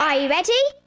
Are you ready?